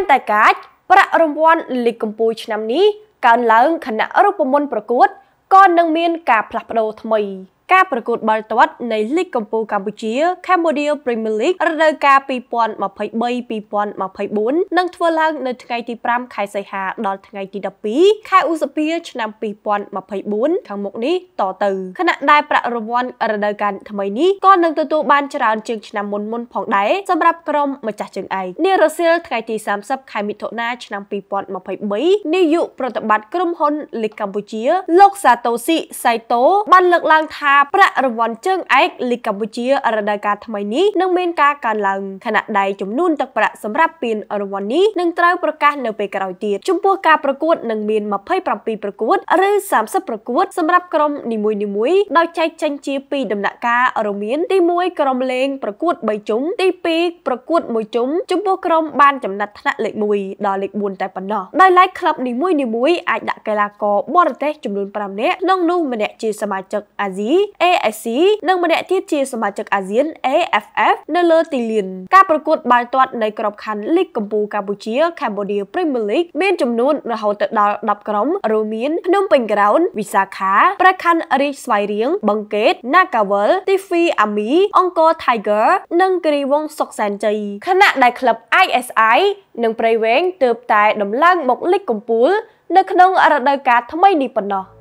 កាន់តែកាចប្រាក់រង្វាន់លីកកម្ពុជាឆ្នាំនេះកើនឡើងខណៈរូបមន្តប្រកួតក៏នឹងមានការផ្លាស់ប្ដូរថ្មី ការប្រកួតបាល់ទាត់នៃលីកកម្ពុជាកម្ពុជា Cambodia Premier League រដូវកាល2023-2024នឹងធ្វើឡើងនៅថ្ងៃទី5ខែសីហាដល់ថ្ងៃទី12ខែឧសភាឆ្នាំ2024ខាងមុខនេះតទៅខណៈដែលប្រាក់រង្វាន់រដូវកាលថ្មីនេះក៏នឹងទទួលបានច្រើនជាងឆ្នាំមុនមុនផងដែរសម្រាប់ក្រុមម្ចាស់ជើងឯកនារសៀលថ្ងៃទី30ខែមិថុនាឆ្នាំ2023នាយកប្រតិបត្តិក្រុមហ៊ុនលីកកម្ពុជា លោកសាតូស៊ីសៃតូបានលើកឡើងថាប្រាក់រង្វាន់ជើងឯកលីកកម្ពុជារដូវកាលថ្មីនេះនឹងមានការកើនឡើងខណៈដែលចំនួនទឹកប្រាក់សម្រាប់ពានរង្វាន់នេះនឹងត្រូវប្រកាសនៅពេលក្រោយទៀតចំពោះការប្រកួតនឹងមាន27ប្រកួតឬ30ប្រកួតសម្រាប់ក្រុមនីមួយៗដោយចែកចេញជា2ដំណាក់កាលរួមមានទី1ក្រុមលេងប្រកួត3ជុំទី2ប្រកួត1ជុំចំពោះក្រុមបានចំណាត់ថ្នាក់លេខ1ដល់លេខ4តែប៉ុណ្ណោះដោយឡែកក្លឹបនីមួយៗអាចដាក់កីឡាករបរទេសចំនួន5នាក់ក្នុងនោះម្នាក់ជាសមាជិកអាស៊ី ASC និងម្នាក់ទៀតជាសមាជិកអាស៊ាន AFF នៅលើទីលាន ការប្រកួតបាល់ទាត់នៃក្របខ័ណ្ឌលីកកម្ពុជាកម្ពុជា Cambodia Premier League មានចំនួនរហូតទៅដល់10ក្រុមរួមមានភ្នំពេញ Ground វិសាខាប្រខណ្ឌរាជស្វាយរៀងបឹងកេត Nakawal Tifi Ami អង្គរ Tiger និងគិរីវងសុកសែនជ័យខណៈដែលក្លឹប ISI និងព្រៃវែងទើបតែដំឡើងមកលីកកម្ពុជានៅក្នុងរដូវកាលថ្មីនេះប៉ុណ្ណោះ។